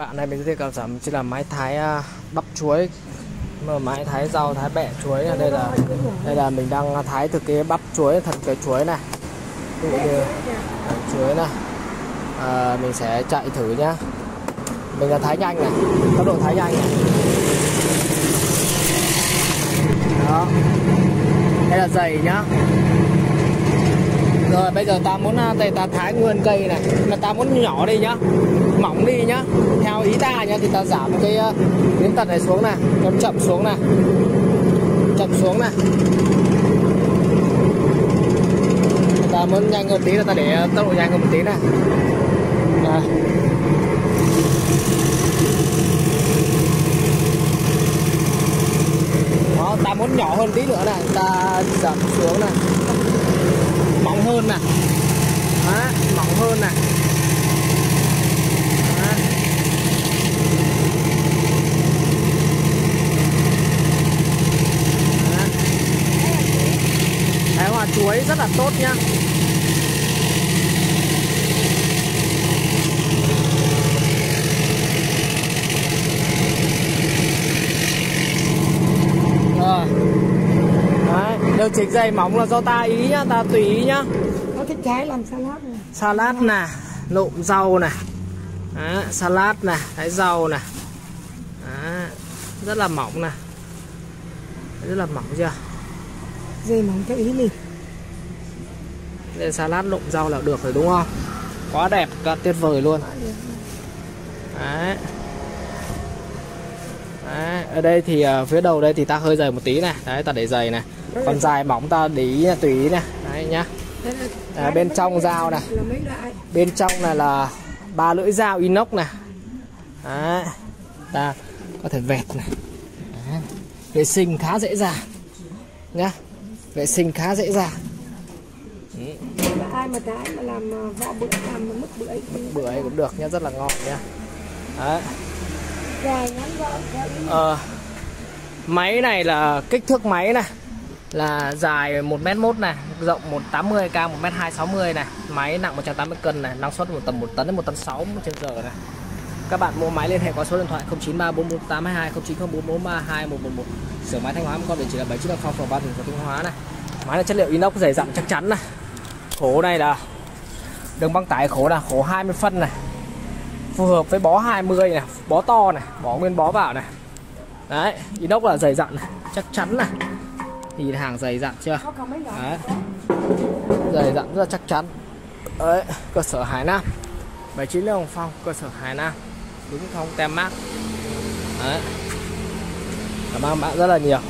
Bạn này mình giới thiệu cảm sản chỉ là máy thái à, bắp chuối. Mà máy thái rau thái bẹ chuối. Đây là đây là mình đang à, thái từ cái bắp chuối thật cái chuối này. Dụ như chuối này. À, mình sẽ chạy thử nhá. Mình là thái nhanh này tốc độ thái nhanh này. Đó. Đây là dày nhá rồi bây giờ ta muốn à, tay ta, thái nguyên cây này. Mà ta muốn nhỏ đi nhá mỏng đi nhá. Theo ý ta nhá thì ta giảm cái ờ, miếng tật này xuống này chậm chậm xuống này. Chậm xuống này. Ta muốn nhanh hơn tí là ta để ờ, tốc độ nhanh hơn một tí này. Đây. đó ta muốn nhỏ hơn tí nữa này ta giảm xuống này mỏng hơn nè, đó, mỏng hơn nè, đó. Đó. Hoa chuối rất là tốt nhá rồi Chỉnh dày mỏng là do ta ý nhá, ta tùy ý nhá. có cái trái làm salad này Salad nè, nộm rau nè. Đấy, salad nè, thái rau nè. Đấy, rất là mỏng nè. Rất là mỏng chưa? dây mỏng theo ý mình Đây salad nộm rau là được rồi đúng không? Quá đẹp, cả tuyệt vời luôn. Đấy. Đấy, ở đây thì uh, phía đầu đây thì ta hơi dày một tí này, đấy ta để dày này. Còn dài mỏng ta để ý nha, tùy ý này, đấy nhá. Là À, bên trong dao này. là bên trong này là ba lưỡi dao inox này Đấy. ta có thể vẹt này Đấy. vệ sinh khá dễ dàng nhá vệ sinh khá dễ dàng ai mà trái mà làm ờ, vỏ bưởi làm mức bưởi bưởi cũng được nhá rất là ngon nhá Đấy. Ờ, máy này là kích thước máy này là dài 1m1 này, rộng 180 cao 1m260 này, máy nặng 180 cân này, năng suất một tầm 1 tấn đến 1 tấn 6 trên giờ này. Các bạn mua máy liên hệ qua số điện thoại 09344822 0904432111. Sửa máy Thanh Hóa con địa chỉ là 7950 phường Ba Thành phố Thanh Hóa này. Máy là chất liệu inox dày dặn chắc chắn này. Khổ này là đường băng tải khổ là khổ 20 phân này. Phù hợp với bó 20 này, bó to này, bó nguyên bó vào này. Đấy, inox là dày dặn này, chắc chắn này thì hàng dày dặn chưa? Đấy. dày dặn rất là chắc chắn. Đấy cơ sở Hải Nam. 79 Lê Hồng Phong cơ sở Hải Nam. Đúng thông tem mát. Đấy. Cảm ơn bạn rất là nhiều.